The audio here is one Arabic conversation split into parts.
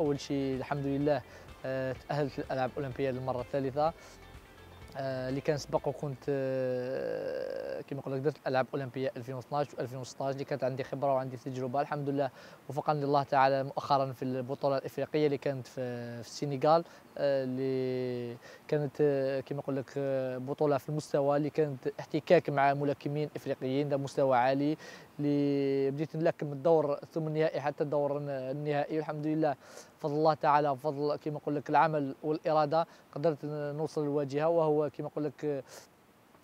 أول شيء الحمد لله آه، تأهلت للألعاب الأولمبية للمرة الثالثة. اللي كان سبق وكنت آه، كما نقول لك درت الألعاب الأولمبية 2012 و 2016 اللي كانت عندي خبرة وعندي تجربة. الحمد لله وفقني الله تعالى مؤخرا في البطولة الإفريقية اللي كانت في, في السنغال آه، اللي كانت كما نقول لك بطولة في المستوى اللي كانت احتكاك مع ملاكمين إفريقيين ذا مستوى عالي اللي بديت نلاكم الدور ثم النهائي حتى الدور النهائي. والحمد لله بفضل الله تعالى وفضل كما نقول لك العمل والإرادة قدرت نوصل للواجهه وهو كما نقول لك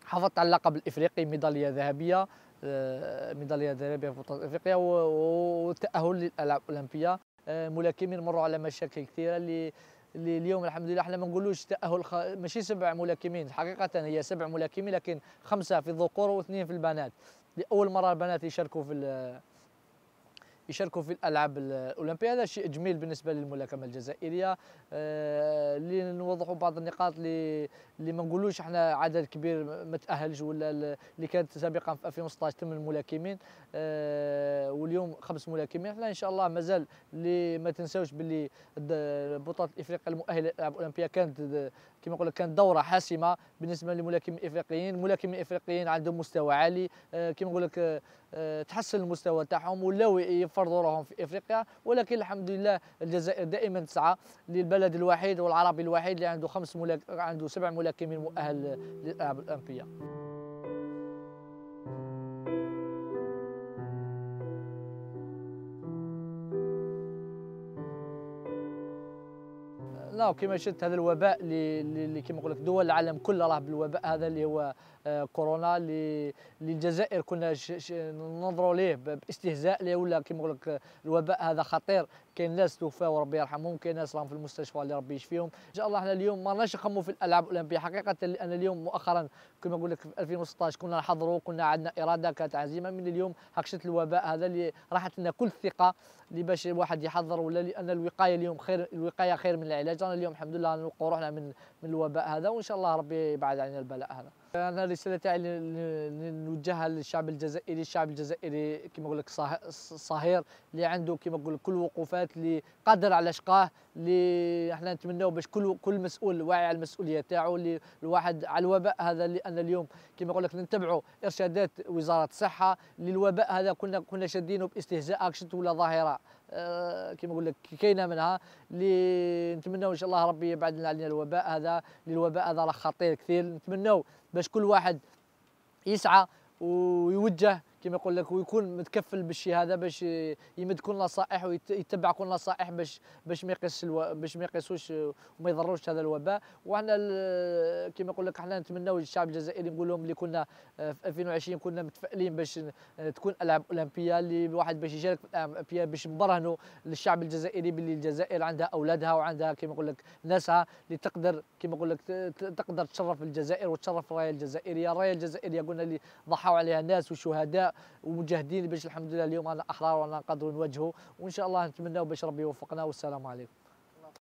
حافظت على اللقب الإفريقي ميدالية ذهبية آه، ميدالية ذهبية في بطولة إفريقيا والتاهل للألعاب الأولمبية. آه، ملاكمين مروا على مشاكل كثيرة اللي اللي اليوم الحمد لله إحنا ما نقولوش تأهل خ... ماشي سبع ملاكمين حقيقة هي سبع ملاكمين لكن خمسة في الذكور واثنين في البنات. لأول مرة البنات يشاركوا في يشاركوا في الألعاب الأولمبية. هذا شيء جميل بالنسبة للملاكمة الجزائرية. آه، اللي نوضحوا بعض النقاط اللي اللي ما نقولوش إحنا عدد كبير ما تاهلش ولا اللي كانت سابقا في 2016 ثمان ملاكمين آه، واليوم خمس ملاكمين. إحنا إن شاء الله مازال اللي ما تنساوش باللي بطولة إفريقيا المؤهلة للألعاب الأولمبية كانت كما نقول كانت دورة حاسمة بالنسبة للملاكمين الافريقيين الملاكمين الافريقيين عندهم مستوى عالي. آه، كما نقول لك تحسن المستوى تاعهم ولاو يفرضوا روحهم في إفريقيا ولكن الحمد لله الجزائر دائما تسعى للبلد الوحيد والعربي الوحيد اللي عنده خمس ملاك... عنده سبع ملاكمين مؤهل للالعاب الاولمبيه لا كما شفت هذا الوباء اللي كما نقول لك دول العالم كلها راه بالوباء هذا اللي هو آه، كورونا اللي الجزائر كنا ننظروا ليه باستهزاء اللي ولا كما نقول لك الوباء هذا خطير. كاين ناس توفى وربي يرحمهم كاين ناس راهم في المستشفى اللي ربي يشفيهم. إن شاء الله إحنا اليوم ما رناش نخموا في الألعاب الأولمبية. حقيقة لأن اليوم مؤخرا كما نقول لك في 2016 كنا نحضروا كنا عندنا إرادة كانت عزيمة. من اليوم هكشت الوباء هذا اللي راحت لنا كل الثقه اللي باش الواحد يحضر ولا لأن الوقاية اليوم خير الوقاية خير من العلاج. أنا اليوم الحمد لله نلقوا روحنا من من الوباء هذا وإن شاء الله ربي يبعد علينا البلاء هذا. أنا الرساله تاعي نوجهها للشعب الجزائري. الشعب الجزائري كما نقول لك صهير اللي عنده كما نقول كل وقوفات اللي قادر على شقاه اللي إحنا نتمناو باش كل كل مسؤول واعي على المسؤولية تاعو اللي الواحد على الوباء هذا لأن اليوم كما نقول لك نتبعوا إرشادات وزارة الصحة للوباء هذا كنا كنا شادينه باستهزاء اكشت ولا ظاهرة. كما نقول لك كاينة منها اللي نتمناو إن شاء الله ربي يبعد علينا الوباء هذا. الوباء هذا راه خطير كثير. نتمناو باش كل واحد يسعى ويوجه كما يقول لك ويكون متكفل بالشيء هذا باش يمد كل نصائح ويتبع كل نصائح باش باش ما يقيس ألو... باش ما يقيسوش وما يضروش هذا الوباء. وحنا كما يقول لك إحنا نتمناو الشعب الجزائري نقول لهم اللي كنا في 2020 كنا متفائلين باش تكون العاب اولمبيه اللي الواحد باش يشارك في الألعاب الأولمبية باش نبرهنوا للشعب الجزائري باللي الجزائر عندها أولادها وعندها كما يقول لك ناسها اللي تقدر كما يقول لك تقدر تشرف الجزائر وتشرف الرايه الجزائرية. الرايه الجزائرية قلنا اللي ضحوا عليها ناس وشهداء ومجاهدين باش الحمد لله اليوم. أنا احرار وأنا نقدروا نواجهوا وإن شاء الله نتمناو باش ربي يوفقنا. والسلام عليكم.